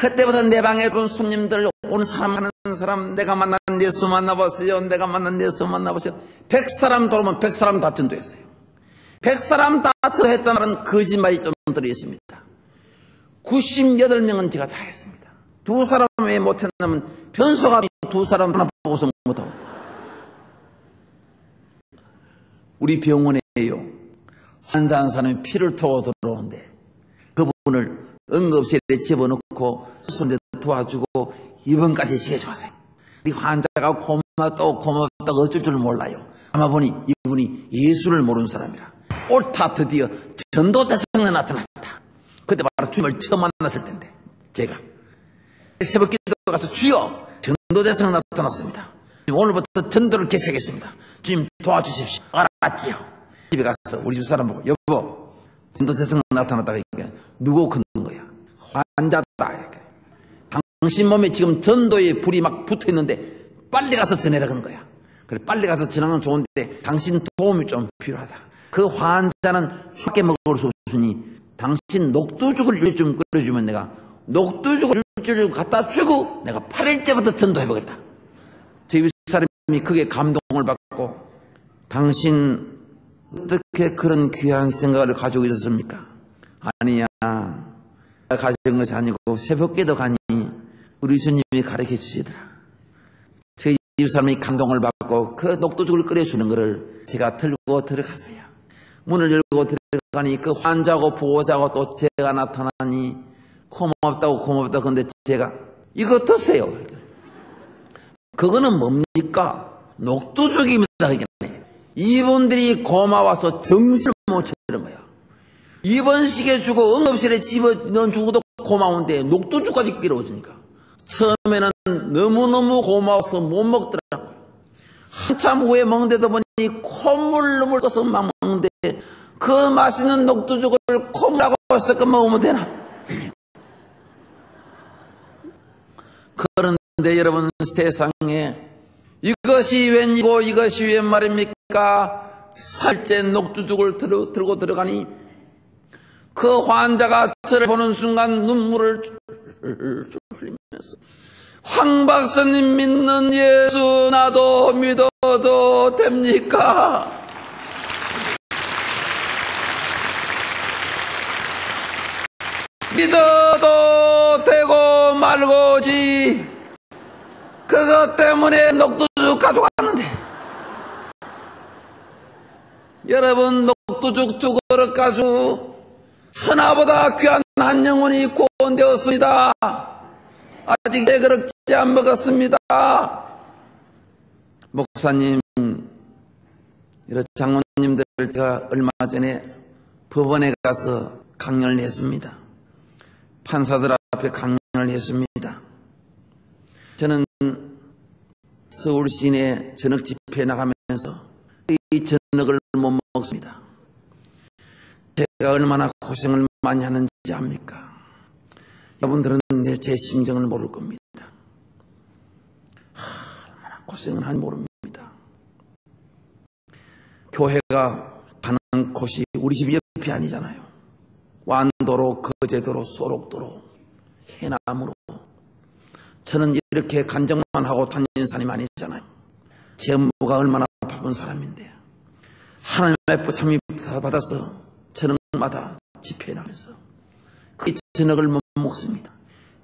그때부터 내 방에 온 손님들, 온 사람 하는 사람, 내가 만난 예수 만나보세요. 내가 만난 예수 만나보세요. 백 사람 돌아오면 백 사람 다 전도했어요. 백 사람 다 들어했던 말은 거짓말이 좀 들어있습니다. 98명은 제가 다 했습니다. 두 사람 왜 못했냐면 변소가 두 사람 하나 보고서 못하고. 우리 병원에요. 환자 한 사람이 피를 토고 들어오는데 그분을 응급실에 집어넣고 수술에 도와주고 입원까지 시켜줬어요. 이 환자가 고맙다고 고맙다고 어쩔 줄 몰라요. 아마 보니 이분이 예수를 모르는 사람이라. 옳다 드디어 전도대성에 나타났다. 그때 바로 주님을 처음 만났을 텐데 제가 새벽 기도 가서 주여 전도대성에 나타났습니다. 오늘부터 전도를 개시하겠습니다. 주님 도와주십시오. 알았지요. 집에 가서 우리 집 사람 보고 여보 전도대성 나타났다 그러니까 누구 큰 거야? 환자다 이렇게. 당신 몸에 지금 전도의 불이 막 붙어 있는데 빨리 가서 전해라 그런 거야. 그래 빨리 가서 전하는 좋은데 당신 도움이 좀 필요하다. 그 환자는 쉽게 먹을 수 없으니 당신 녹두죽을 일좀 끓여주면 내가 녹두죽을 일주일 갖다 주고 내가 8일째부터 전도해보겠다. 저희 사람이 크게 감동을 받고 당신 어떻게 그런 귀한 생각을 가지고 있었습니까? 아니야. 가진 것이 아니고 새벽기도 가니 우리 주님이 가르쳐 주시더라. 저희 집 사람이 감동을 받고 그 녹두죽을 끓여주는 것을 제가 들고 들어갔어요. 문을 열고 들어가니 그 환자고 보호자고 또 제가 나타나니 고맙다고 고맙다고 근데 제가 이거 드세요. 그거는 뭡니까? 녹두죽입니다. 이 분들이 고마워서 정신을 못 차리는 거야. 입원식에 주고 응급실에 집어넣어 주고도 고마운데 녹두죽까지 끼러오니까 처음에는 너무너무 고마워서 못 먹더라고요. 한참 후에 먹는데도 보니 콧물 눈물 떠서 막 먹는데 그 맛있는 녹두죽을 콧물하고 섞어 먹으면 되나? 그런데 여러분 세상에 이것이 웬이고 이것이 웬 말입니까? 살째 녹두죽을 들어, 들고 들어가니 그 환자가 저를 보는 순간 눈물을 흘리면서 황 박사님 믿는 예수 나도 믿어도 됩니까? 믿어도 되고 말고지 그것 때문에 녹두죽 가져갔는데 여러분 녹두죽 두 그릇 가지고 천하보다 귀한 한 영혼이 구원되었습니다. 아직 세 그릇째 안 먹었습니다. 목사님, 이런 장모님들 제가 얼마 전에 법원에 가서 강연을 했습니다. 판사들 앞에 강연을 했습니다. 저는 서울 시내 저녁 집회에 나가면서 이 저녁을 못 먹습니다. 제가 얼마나 고생을 많이 하는지 압니까? 여러분들은 내 제 심정을 모를 겁니다. 하, 얼마나 고생을 하는지 모릅니다. 교회가 가는 곳이 우리 집 옆이 아니잖아요. 완도로, 거제도로, 소록도로, 해남으로. 저는 이렇게 간정만 하고 다니는 사람이 아니잖아요. 제 업무가 얼마나 바쁜 사람인데. 하나님의 부참이 받아서 저녁마다 집회에 나면서 그 저녁을 못 먹습니다.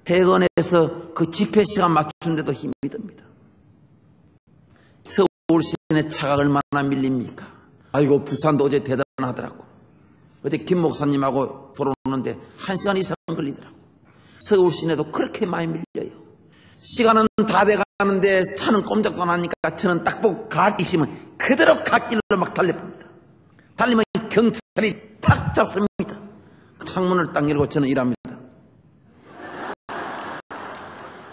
해건에서 그 집회 시간 맞추는데도 힘이 듭니다. 서울 시내 차가 얼마나 밀립니까? 아이고 부산도 어제 대단하더라고. 어제 김 목사님하고 돌아오는데 한 시간 이상 걸리더라고. 서울 시내도 그렇게 많이 밀려요. 시간은 다 돼가는데 차는 꼼짝도 안 하니까 저는 딱 보고 갓 있으면 그대로 갓길로 막 달려봅니다. 달리면 경찰이 탁 잡습니다. 창문을 딱 열고 저는 일합니다.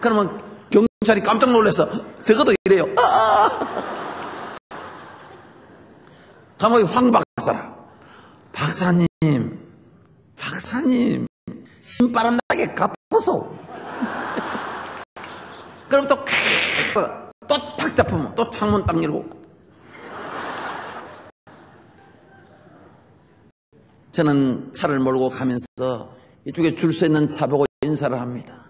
그러면 경찰이 깜짝 놀라서 저것도 이래요. 아! 가만히 황 박사라. 박사님, 박사님, 신바람 나게 갚아서. 그럼 또, 또 탁 잡으면 또 창문 딱 열고. 저는 차를 몰고 가면서 이쪽에 줄 서 있는 차 보고 인사를 합니다.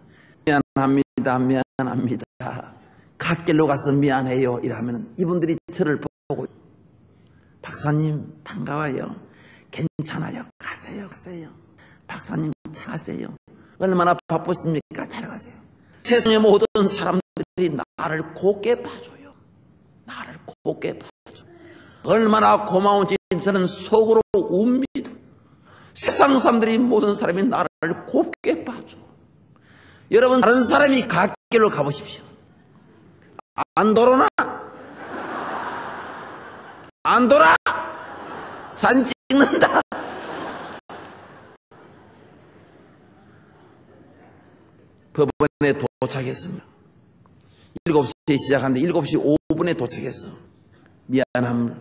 미안합니다, 미안합니다. 갓길로 가서 미안해요. 이러면 이분들이 저를 보고 박사님 반가워요. 괜찮아요. 가세요, 가세요. 박사님 가세요. 얼마나 바쁘십니까? 잘 가세요. 세상의 모든 사람들이 나를 곱게 봐줘요. 나를 곱게 봐줘. 얼마나 고마운지 저는 속으로 웁니다. 세상 사람들이 모든 사람이 나를 곱게 봐줘. 여러분 다른 사람이 갓길로 가보십시오. 안 돌아나? 안 돌아? 산 찍는다. 법원에 도착했습니다. 7시에 시작하는데 7시 5분에 도착했어. 미안함,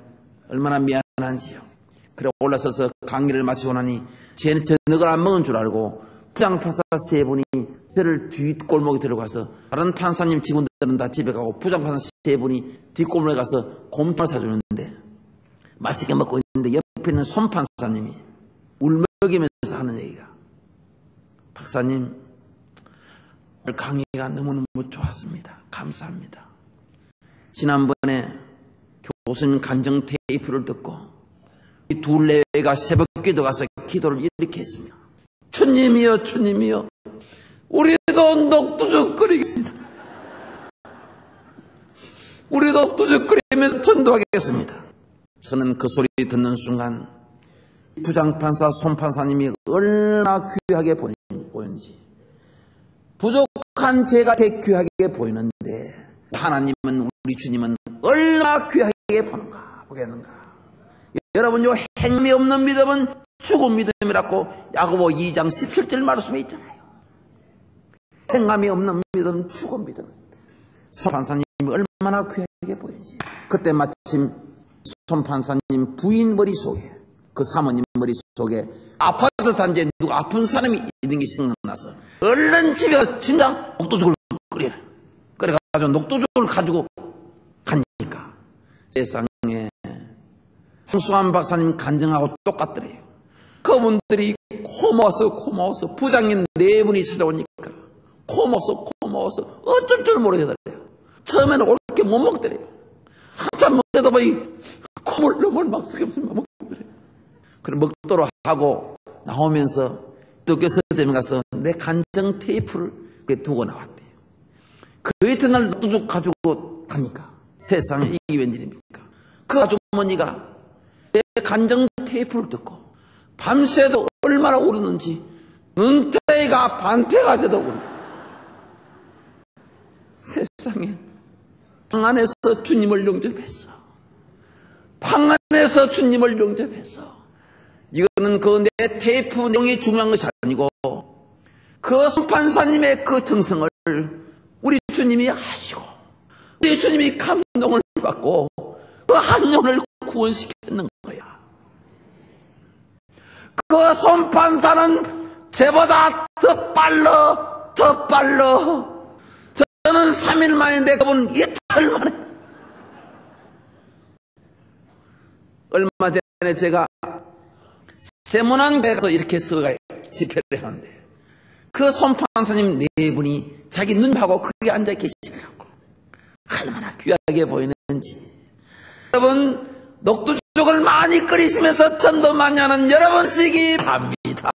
얼마나 미안한지요. 그래 올라서서 강의를 마치고 나니 쟤는 저녁을 안 먹은 줄 알고 부장판사 세 분이 저를 뒷골목에 들어가서 다른 판사님 직원들은 다 집에 가고 부장판사 세 분이 뒷골목에 가서 곰탕을 사주는데 맛있게 먹고 있는데 옆에 있는 손판사님이 울먹이면서 하는 얘기가 박사님 강의가 너무너무 좋았습니다. 감사합니다. 지난번에 교수님 간정 테이프를 듣고 이 둘레가 새벽 기도 가서 기도를 이렇게 했습니다. 주님이여 주님이여 우리도 녹두죽거리겠습니다. 우리도 녹두죽거리면서 전도하겠습니다. 저는 그 소리 듣는 순간 부장판사 손판사님이 얼마나 귀하게 보이는지 부족한 제가 되게 귀하게 보이는데 하나님은 우리 주님은 얼마나 귀하게 보는가 보겠는가? 여러분 요 행미 없는 믿음은 죽은 믿음이라고 야고보 2장 17절 말씀에 있잖아요. 행함이 없는 믿음은 죽은 믿음인데 손판사님이 얼마나 귀하게 보이는지. 그때 마침 손판사님 부인 머릿속에 그 사모님 머릿속에 아파트 단지에 누가 아픈 사람이 있는 게 생각나서 얼른 집에 가서 진짜 녹두죽을 끓여. 그래가지고 녹두죽을 가지고 가니까. 세상에. 황수환 박사님 간증하고 똑같더래요. 그분들이 고마워서 고마워서 부장님 네 분이 찾아오니까 고마워서 고마워서 어쩔 줄 모르겠더래요. 처음에는 옳게 못 먹더래요. 한참 먹다가 뭐 콧물 너무 막 쓰겠으면 먹더래요. 그래 먹도록 하고 나오면서 또 교수점에 가서 내 간정 테이프를 두고 나왔대요. 그 이튿날 뚜둑 가지고 가니까 세상에 이게 웬일입니까? 그 아주머니가 내 간정 테이프를 듣고 밤새도 얼마나 울었는지 눈대가 반태가 되더군. 세상에 방 안에서 주님을 영접했어. 방 안에서 주님을 영접했어. 이거는 그 내 테이프 내용이 중요한 것이 아니고 그 판사님의 그 등성을 우리 주님이 하시고 우리 주님이 감동을 받고 그 한 영을 구원시켰는 거야. 그 손판사는 제보다 더 빨라 더 빨라 저는 3일 만인데 그분 이틀 만에 얼마 전에 제가 세문안 가서 이렇게 서가 집회를 하는데 그 손판사님 네 분이 자기 눈하고 거기 앉아 계시더라고. 얼마나 귀하게 보이는지. 여러분 녹두죽을 많이 끓이시면서 전도 많이 하는 여러분 시기 바랍니다.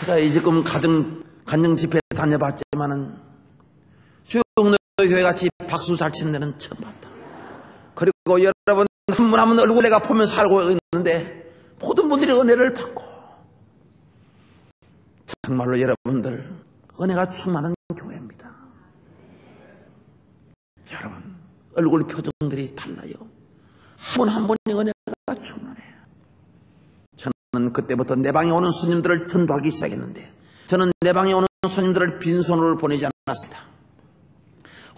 제가 이 지금 가정 간정 집회 다녀봤지만은 주영노 교회 같이 박수 잘 치는 데는 처음 봤다. 그리고 여러분 한 분 한 분 얼굴 내가 보면서 살고 있는데 모든 분들이 은혜를 받고 정말로 여러분들 은혜가 충만한 교회입니다. 여러분 얼굴 표정들이 달라요. 한분한 분이 은혜가 충만해요. 저는 그때부터 내 방에 오는 손님들을 전도하기 시작했는데 저는 내 방에 오는 손님들을 빈손으로 보내지 않았습니다.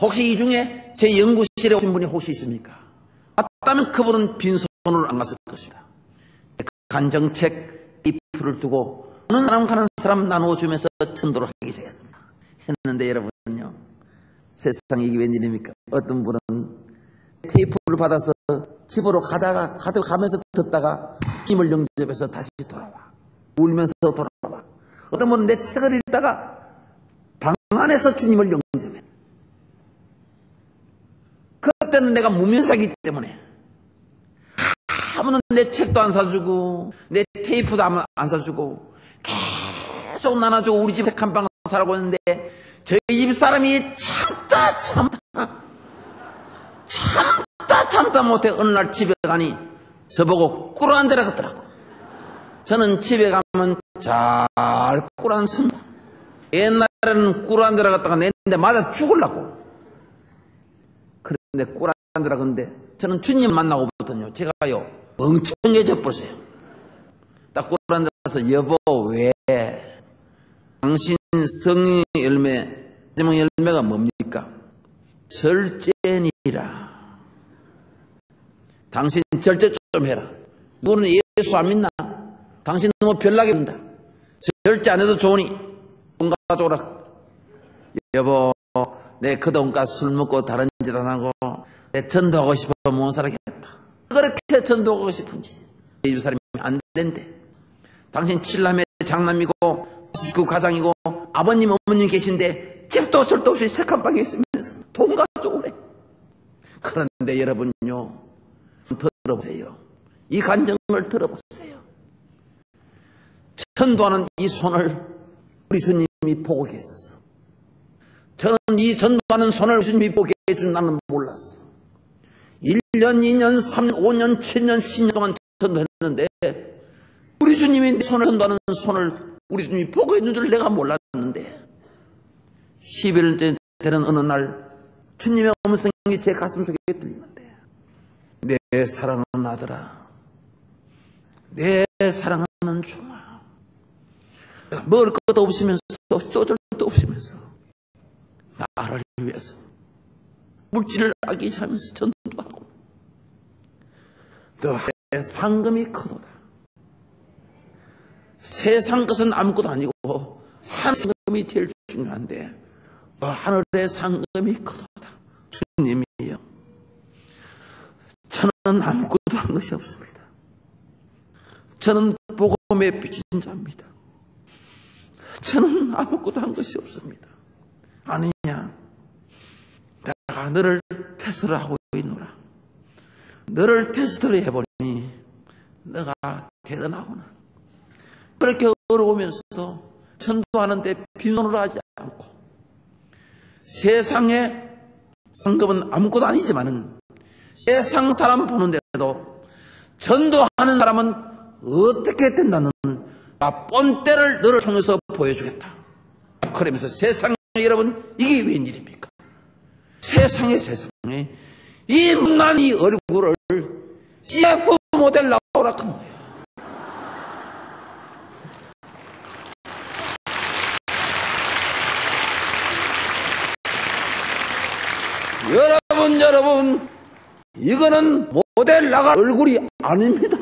혹시 이 중에 제 연구실에 오신 분이 혹시 있습니까? 맞다면 그분은 빈손으로 안 갔을 것입니다. 간정책 잎을 두고 어느 사람 가는 사람 나누어주면서 전도를 하기 시작했습니다. 했는데 여러분요 세상에 이게 웬일입니까? 어떤 분은 테이프를 받아서 집으로 가다가 가다 가면서 듣다가 주님을 영접해서 다시 돌아와. 울면서 돌아와. 어떤 분은 내 책을 읽다가 방 안에서 주님을 영접해. 그때는 내가 무면사기 때문에. 아무는 내 책도 안 사주고 내 테이프도 안, 안 사주고 계속 나눠주고 우리 집 책 한방 살고 있는데 저희 집 사람이 참다 참다 참다 참다 못해 어느 날 집에 가니 저보고 꿀안대라 그러더라고. 저는 집에 가면 잘 꿀안 씁니다. 옛날에는 꿀안대라 갔다가 내는데 맞아 죽을라고 그런데 꿀안대라 근데 저는 주님 만나고부터요 제가요 멍청해져 보세요 딱 꿀안대라서 여보 왜 당신 성의 열매 마지막 열매가 뭡니까 절제니라 당신 절제 좀 해라. 누구는 예수 안 믿나? 당신 너무 별나게 믿다. 절제 안 해도 좋으니 돈 가져오라. 여보, 내 그 돈가 술 먹고 다른 짓 안 하고 내 전도하고 싶어 못 살겠다. 그렇게 전도하고 싶은지 이 집 사람이 안 된대. 당신 칠남의 장남이고 식구 가장이고 아버님 어머님 계신데 집도 절도 없이 색한 방에 있으면서 돈 가져오래. 그런데 여러분요 들어보세요. 이 간증을 들어보세요. 전도하는 이 손을 우리 주님이 보고 계셨어. 저는 이 전도하는 손을 주님이 보게 해준 나는 몰랐어. 1년, 2년, 3년, 5년, 7년, 10년 동안 전도했는데 우리 주님이 손을 전도하는 손을 우리 주님이 보고 있는 줄 내가 몰랐는데 11일 되는 어느 날 주님의 음성이 제 가슴 속에 들리는데 내 사랑하는 아들아, 내 사랑하는 종아, 먹을 것도 없으면서 소절도 없으면서 나를 위해서 물질을 아끼하면서 전도하고 너의 상금이 크도다. 세상 것은 아무것도 아니고 한 상금이 제일 중요한데 너 하늘의 상금이 크도다. 주님이요. 저는 아무것도 한 것이 없습니다. 저는 복음의 빚진 자입니다. 저는 아무것도 한 것이 없습니다. 아니냐. 내가 너를 테스트를 하고 있노라. 너를 테스트를 해보니 너가 대단하구나. 그렇게 어려우면서 전도하는 데 빈손으로 하지 않고 세상에 상급은 아무것도 아니지만은 세상 사람 보는 데도 전도하는 사람은 어떻게 된다는 아, 뻔때를 너를 통해서 보여주겠다. 그러면서 세상에 여러분 이게 웬일입니까? 세상에 세상에 이 문난 이 얼굴을 CF 모델 나오라 한 거예요. 여러분 여러분 이거는 모델 나갈 얼굴이 아닙니다.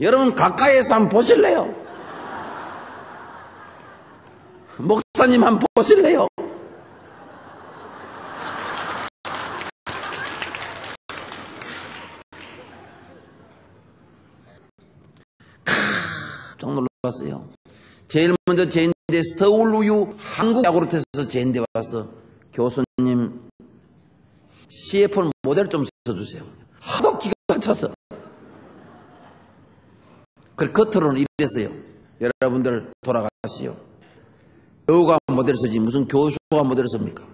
여러분 가까이에서 한번 보실래요? 목사님 한 번 보실래요? 깜짝 놀랐어요. 제일 먼저 제인대 서울우유 한국 야구르트에서 제인대 와서 교수님 CF는 모델 좀 써주세요. 하도 기가 차서. 그 겉으로는 이랬어요. 여러분들 돌아가시오. 배우가 모델 쓰지 무슨 교수가 모델 씁니까?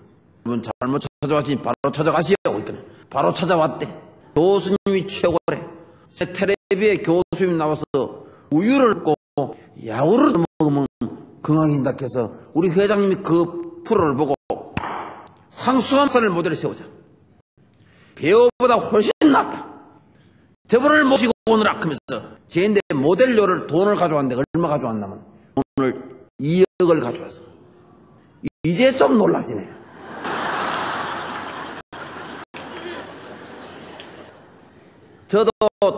여러분 잘못 찾아왔으니 바로 찾아가시오. 그랬더니 바로 찾아왔대. 교수님이 최고래. 텔레비에 교수님 나와서 우유를 먹고 야구를 먹으면 건강해진다 해서 우리 회장님이 그 프로를 보고 황수암산을 모델을 세우자. 배우보다 훨씬 낫다. 저분을 모시고 오느라 하면서 제인데 모델료를 돈을 가져왔는데 얼마 가져왔냐면 오늘 2억을 가져왔어. 이제 좀 놀라시네. 저도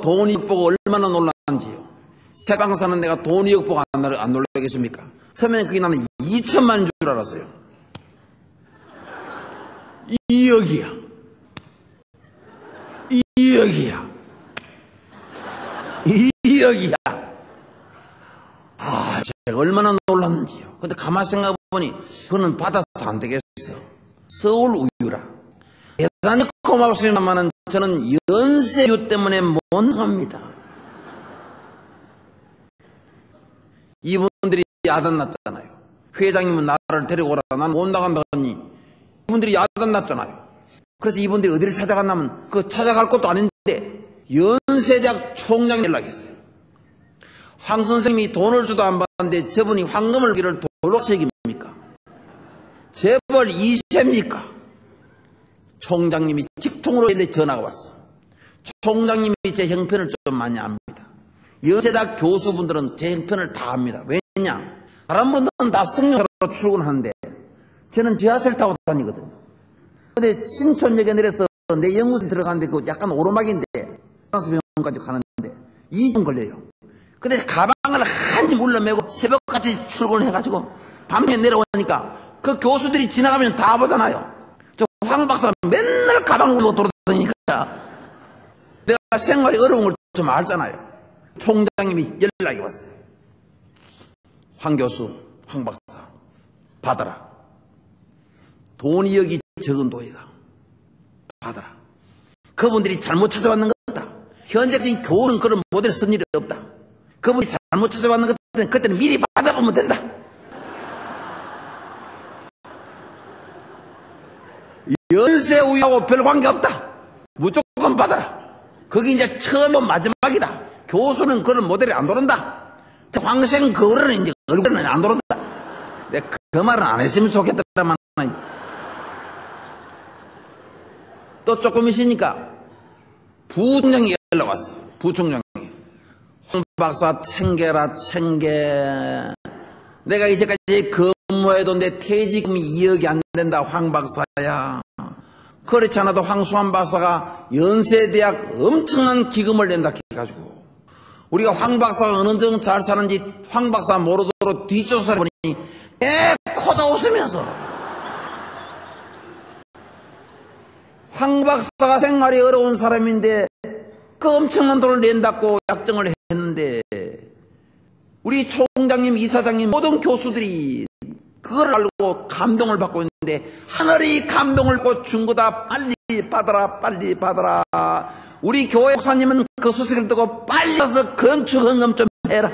돈 2억 보고 얼마나 놀랐는지요. 세방 사는 내가 돈 2억 보고 안, 안 놀라겠습니까? 처음에는 그게 나는 2천만 줄 알았어요. 2억이야. 2억이야. 2억이야. 아, 제가 얼마나 놀랐는지요. 근데 가만 생각해보니, 그거는 받아서 안 되겠어. 서울 우유라. 대단히 고맙습니다만은 저는 연세유 때문에 못 갑니다. 이분들이 야단 났잖아요. 회장님은 나를 데리고 오라. 난 못 나간다더니 이분들이 야단 났잖아요. 그래서 이분들이 어디를 찾아갔냐면 그 찾아갈 것도 아닌데 연세대학 총장이 연락했어요. 황 선생님이 돈을 주도 안 받는데 저분이 황금을 기를 돌로 책입니까? 재벌 2세입니까? 총장님이 직통으로 했는데 전화가 왔어. 총장님이 제 형편을 좀 많이 압니다. 연세대학 교수분들은 제 형편을 다 압니다. 왜냐? 다른 분들은 다 승용차로 출근하는데 저는 지하철 타고 다니거든요. 근데 신촌역에 내려서 내 연구소 들어가는데 그 약간 오르막인데 산수병원까지 가는데 20분 걸려요. 근데 가방을 한지 물러매고 새벽같이 출근을 해가지고 밤에 내려오니까 그 교수들이 지나가면 다 보잖아요. 저 황 박사가 맨날 가방 물고 돌아다니니까 내가 생활이 어려운 걸 좀 알잖아요. 총장님이 연락이 왔어요. 황 교수, 황 박사, 받아라. 돈이 여기 적은 도예가. 받아라. 그분들이 잘못 찾아왔는 거다. 현재까지 교훈은 그런 모델을 쓴 일이 없다. 그분이 잘못 찾아왔는 것 같은 그때는 미리 받아보면 된다. 연세 우유하고 별 관계 없다. 무조건 받아라. 거기 이제 처음이고 마지막이다. 교수는 그런 모델이 안 도른다. 황생 그거는 이제 얼굴은 안 도른다. 내가 그, 그 말은 안 했으면 좋겠더라만. 또 조금 있으니까 부총장이 연락 왔어. 황 박사 챙겨라 챙겨. 내가 이제까지 근무해도 내 퇴직금이 2억이 안 된다 황 박사야. 그렇지 않아도 황수환 박사가 연세대학 엄청난 기금을 낸다 해가지고 우리가 황 박사가 어느 정도 잘 사는지 황 박사 모르도록 뒷조사를 보니 에 코다 웃으면서 황 박사가 생활이 어려운 사람인데 그 엄청난 돈을 낸다고 약정을 했는데 우리 총장님, 이사장님 모든 교수들이 그걸 알고 감동을 받고 있는데 하늘이 감동을 받고 준 거다. 빨리 받아라 빨리 받아라. 우리 교회 목사님은 그 소식을 듣고 빨리 가서 건축 헌금 좀 해라.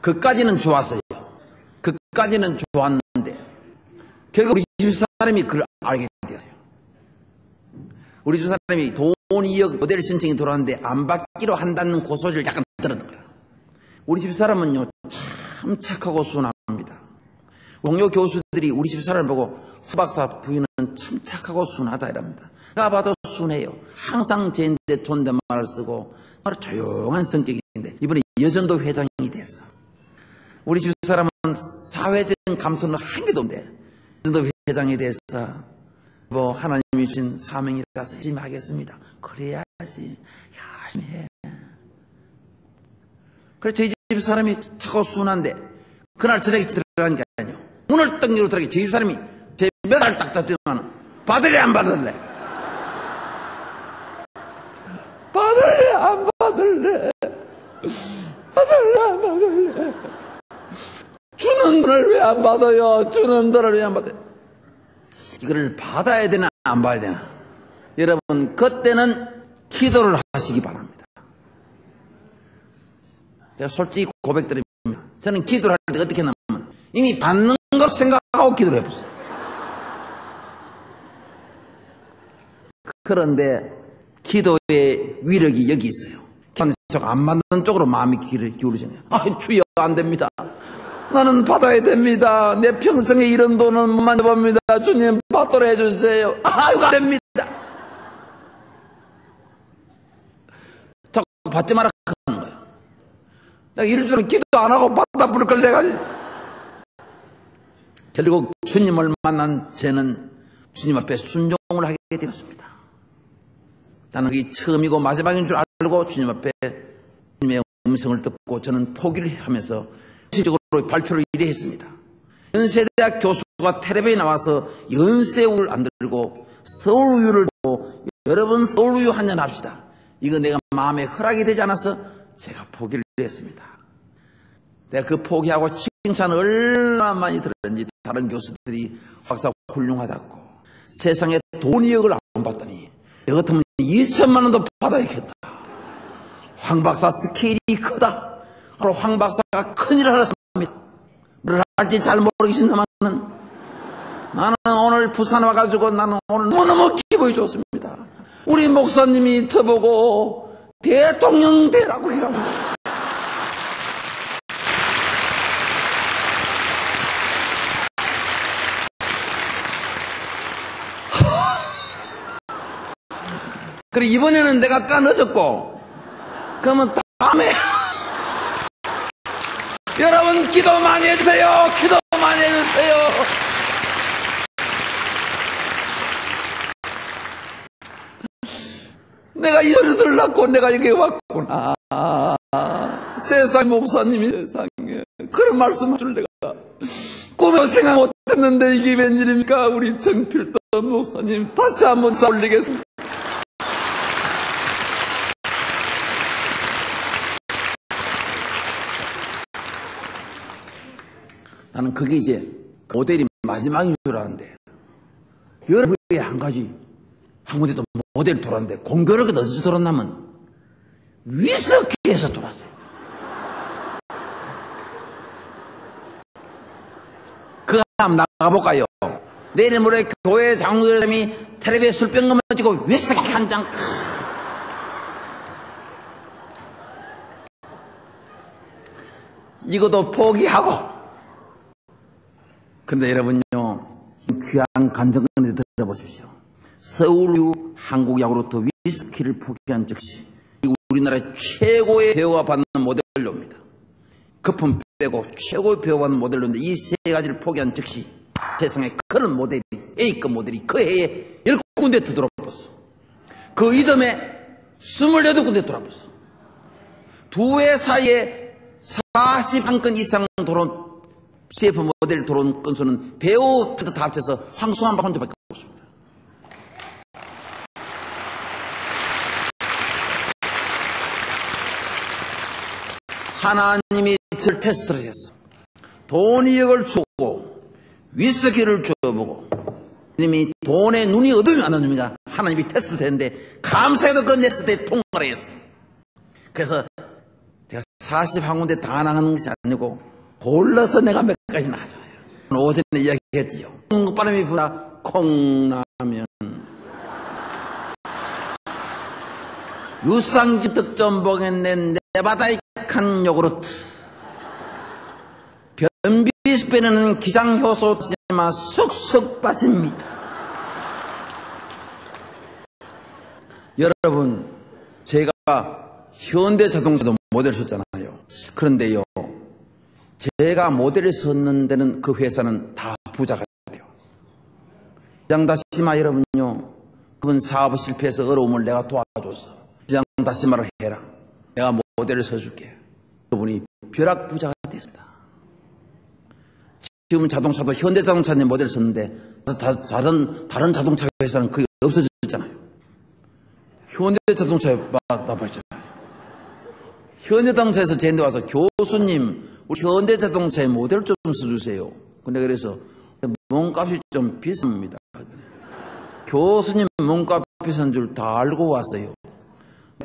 그까지는 좋았어요. 그까지는 좋았는데 결국 우리 집 사람이 그걸 알게 되었어요. 우리 집 사람이 돈 2억 모델 신청이 들어왔는데 안 받기로 한다는 고소리를 약간 들었던 거야 우리 집 사람은요 참 착하고 순합니다. 동료 교수들이 우리 집 사람을 보고 후박사 부인은 참 착하고 순하다 이랍니다. 내가 봐도 순해요. 항상 제인데 존댓말을 쓰고 바로 조용한 성격인데 이번에 여전도 회장이 됐어 우리 집 사람은 사회적인 감수는 한 개도 여 전도 회장이 돼서 뭐 하나님이 주신 사명이라서 열심히 하겠습니다. 그래야지 열심히 해. 그래 저희 집 사람이 차고 순한데 그날 저녁에 들어간 게 아니에요. 딱 열어 들어가게 저희 집 사람이 제 몇알 딱 잡더만 받을래 안 받을래? 받을래 안 받을래? 받을래 안 받을래? 주는 돈을 왜 안 받아요? 주는 돈을 왜 안 받아요? 이거를 받아야 되나 안 받아야 되나? 여러분 그때는 기도를 하시기 바랍니다. 제가 솔직히 고백드립니다. 저는 기도를 할 때 어떻게 하냐면 이미 받는 걸 생각하고 기도를 해보세요. 그런데 기도의 위력이 여기 있어요. 저안 맞는 쪽으로 마음이 기울어지네요. 아 주여 안 됩니다 나는 받아야 됩니다. 내 평생에 이런 돈은 못 만져봅니다. 주님 받도록 해주세요. 아유, 안 됩니다. 자꾸 받지 마라 하는 거예요. 내가 일주일 기도 안 하고 받다 부를 걸 내가 결국 주님을 만난 저는 주님 앞에 순종을 하게 되었습니다. 나는 이 처음이고 마지막인 줄 알고 주님 앞에 주님의 음성을 듣고 저는 포기를 하면서 실적으로 발표를 이래 했습니다. 연세대학 교수가 텔레비에 나와서 연세우를 안 들고 서울우유를 고 여러분 서울우유 한잔 합시다. 이거 내가 마음에 허락이 되지 않아서 제가 포기를 했습니다. 내가 그 포기하고 칭찬을 얼마나 많이 들었는지 다른 교수들이 박사 훌륭하다고 세상에 돈이억을 안 받더니 내 같으면 2천만 원도 받아야겠다. 황 박사 스케일이 크다. 바로 황 박사가 큰일을 하셨습니다. 뭘 할지 잘 모르겠습니다만은 나는 오늘 부산 와가지고 나는 오늘 너무너무 기분이 좋습니다. 우리 목사님이 저보고 대통령 되라고 해라고. 그래 이번에는 내가 까늦었고 그러면 다음에 여러분 기도 많이 해주세요. 기도 많이 해주세요. 내가 이 소리 들으려고 내가 여기 왔구나. 세상 목사님이 세상에. 그런 말씀 줄 내가 꿈에 생각 못했는데 이게 웬일입니까? 우리 정필도 목사님 다시 한번 올리겠습니다 나는 그게 이제 모델이 마지막인 줄 알았는데 여러분에 한 가지 한 군데도 모델 돌았는데 공교롭게 어디서 돌았냐면 위스키에서 돌았어요. 그거 한번 나가볼까요? 내일 모레 교회 장로들이 텔레비에 술병 넘어지고 위스키 한 잔. 이것도 포기하고 근데 여러분요, 귀한 간증을 들어보십시오. 서울유 한국 야구르트 위스키를 포기한 즉시 우리나라의 최고의 배우가 받는 모델로입니다. 거품 빼고 최고의 배우가 받는 모델로인데 이 세 가지를 포기한 즉시 세상에 그런 모델이 A급 모델이 그 해에 10군데 들어버렸어. 그 이듬해 28군데 들어버렸어. 두 해 사이에 41건 이상 돌아온 CF 모델 들어온 건수는 배우 다 합쳐서 황수한 혼자밖에 없습니다. 하나님이 절 테스트를 했어. 돈이익을 주고 위스키를 줘보고 하나님이 돈에 눈이 어두우면 안 어둡니까? 하나님이 테스트 되는데 감사해도 그 테스트 때 통과를 했어. 그래서 제가 41군데 다 나가는 것이 아니고 골라서 내가 몇 가지나 하잖아요. 오전에 이야기했지요. 콩바람이 부나 콩라면 득점복에 낸 네바다이칸 요구르트 변비수 빼는 기장효소 지마 쑥쑥 빠집니다. 여러분 제가 현대 자동차도 모델 썼잖아요. 그런데요 제가 모델을 섰는 데는 그 회사는 다 부자가 돼요. 기장다시마 여러분요. 그분 사업을 실패해서 어려움을 내가 도와줬어. 기장다시마를 해라. 내가 모델을 서줄게. 그분이 벼락 부자가 됐다. 지금 자동차도 현대자동차님 모델을 썼는데 다, 다른 다른 자동차 회사는 그게 없어졌잖아요. 현대자동차에 나봤잖아요. 현대자동차에서 제한테 와서 교수님 우리 현대 자동차의 모델 좀 써주세요. 근데 그래서 몸값이 좀 비쌉니다. 교수님 몸값 비싼 줄 다 알고 왔어요.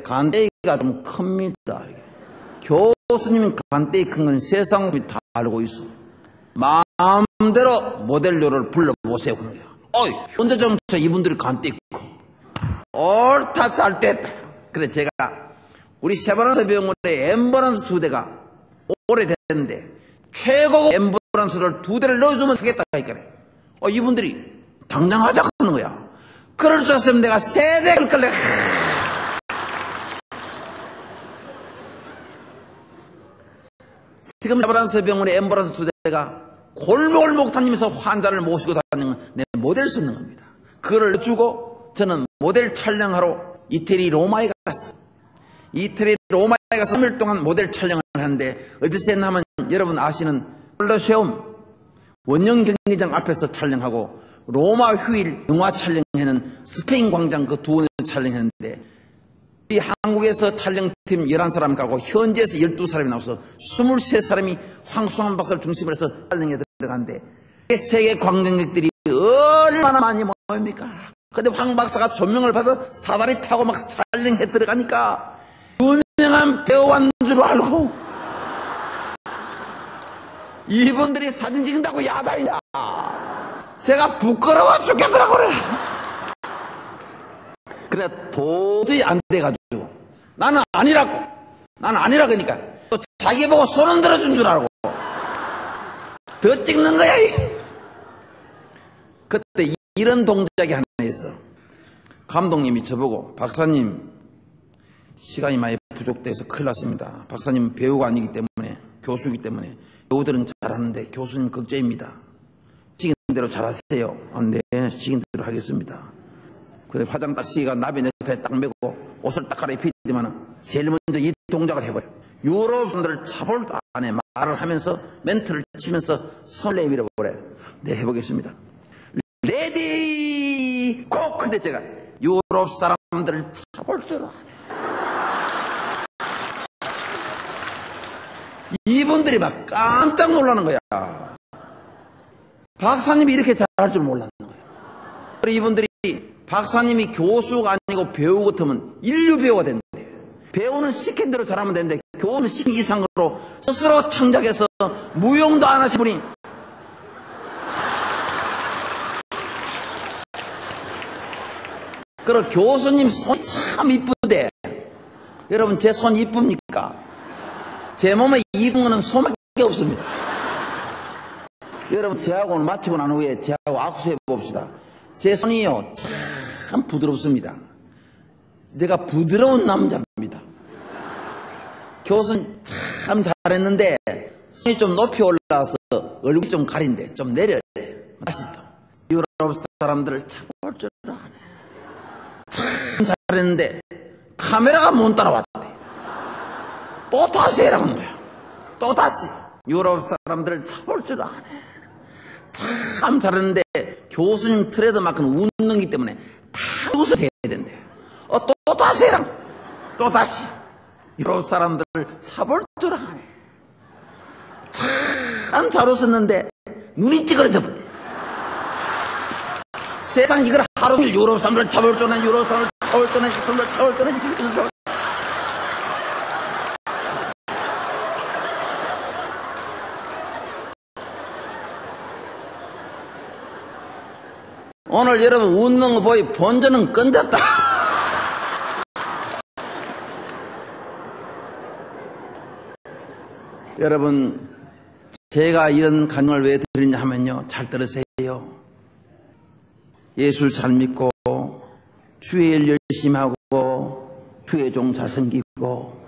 간대기가 좀 큽니다. 교수님 간대기 큰 건 세상 다 알고 있어. 마음대로 모델료를 불러보세요. 어이, 현대자동차 이분들이 간대기 커. 옳다, 잘 됐다. 그래, 제가 우리 세브란스 병원의 앰뷸런스 두 대가 오래됐 는데 최고 앰뷸런스를 두 대를 넣어주면 되겠다 하니까 어, 이분들이 당당하자 하는 거야. 그럴 수 없으면 내가 세 대를 끌래. 지금 앰뷸런스 병원의 앰뷸런스 두 대가 골목골목 다니면서 환자를 모시고 다니는 내 모델 쓰는 겁니다. 그걸 주고 저는 모델 촬영하러 이태리 로마에 갔어. 이태리 로마에 가서 3일 동안 모델 촬영을 하는데 어디서 했냐면 여러분 아시는 콜로세움 원형 경기장 앞에서 촬영하고 로마 휴일 영화 촬영회는 스페인 광장 그 두 원에서 촬영했는데 이 한국에서 촬영팀 11사람 가고 현지에서 12사람이 나와서 23사람이 황수환 박사를 중심으로 해서 촬영에 들어간대 세계 관광객들이 얼마나 많이 모입니까? 근데 황 박사가 조명을 받아 사다리 타고 막 촬영해 들어가니까 유명한 배우 왔는 줄 알고 이분들이 사진 찍는다고 야단이다. 제가 부끄러워 죽겠더라고 그래. 그래 도저히 안 돼가지고 나는 아니라고 나는 아니라 그러니까 또 자기 보고 손은 들어 준 줄 알고 더 찍는 거야 이. 그때 이- 이런 동작이 하나 있어 감독님이 저보고 박사님 시간이 많이 부족돼서 큰일 났습니다. 박사님 배우가 아니기 때문에 교수이기 때문에. 배우들은 잘하는데 교수님 걱정입니다. 시킨 대로 잘하세요. 아, 네 시킨 대로 하겠습니다. 그래 화장 딱 시켜 나비 넥타이 딱 매고 옷을 딱 갈아입히지만 제일 먼저 이 동작을 해버려. 유럽 사람들을 차볼 안에 말을 하면서 멘트를 치면서 손을 내밀어버려. 네 해보겠습니다. Ready! Go! 근데 제가 유럽 사람들을 차볼 줄 아네 이분들이 막 깜짝 놀라는 거야 박사님이 이렇게 잘할 줄 몰랐는 거야 그리고 이분들이 박사님이 교수가 아니고 배우 같으면 인류 배우가 된대. 배우는 시킨 대로 잘하면 되는데 교수는 시킨 이상으로 스스로 창작해서 무용도 안 하신 분이 그리고 교수님 손이 참 이쁘대. 여러분 제 손 이쁩니까? 제 몸에 거는 손밖에 없습니다. 여러분 제하고 오늘 마치고 난 후에 제하고 악수해 봅시다. 제 손이요 참 부드럽습니다. 내가 부드러운 남자입니다. 교수는 참 잘했는데 손이 좀 높이 올라와서 얼굴이 좀 가린데 좀 내려래. 맛있다. 유럽 사람들을 참볼 줄 아네. 참 잘했는데 카메라가 못 따라왔대. 또 다시 해라는 거야. 또 다시. 유럽 사람들을 참볼 줄 아네. 참 잘했는데 교수님 트레드마크는 웃는 기 때문에 다 웃어 해야 된대. 어, 또, 또 다시 해라. 또 다시. 유럽 사람들 사볼 줄 아네. 참 잘 웃었는데 눈이 찌그러져 버렸대. 세상 이걸 하루 유럽 사람들 잡을 줄 아는 유럽 사람들 줄 아는 사람들 잡을 줄 아는 유럽 사람들 오늘 여러분 웃는 거 보이 본전은 끊졌다. 여러분 제가 이런 간증을 왜 드리냐 하면요. 잘 들으세요. 예수를 잘 믿고 주의 일 열심히 하고 주의 종잘 섬기고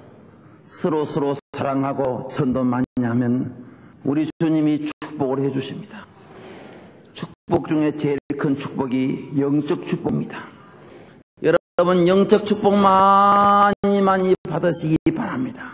서로 서로 사랑하고 전도 많이 하면 우리 주님이 축복을 해 주십니다. 축복 중에 제일 큰 축복이 영적 축복입니다. 여러분 영적 축복 많이 많이 받으시기 바랍니다.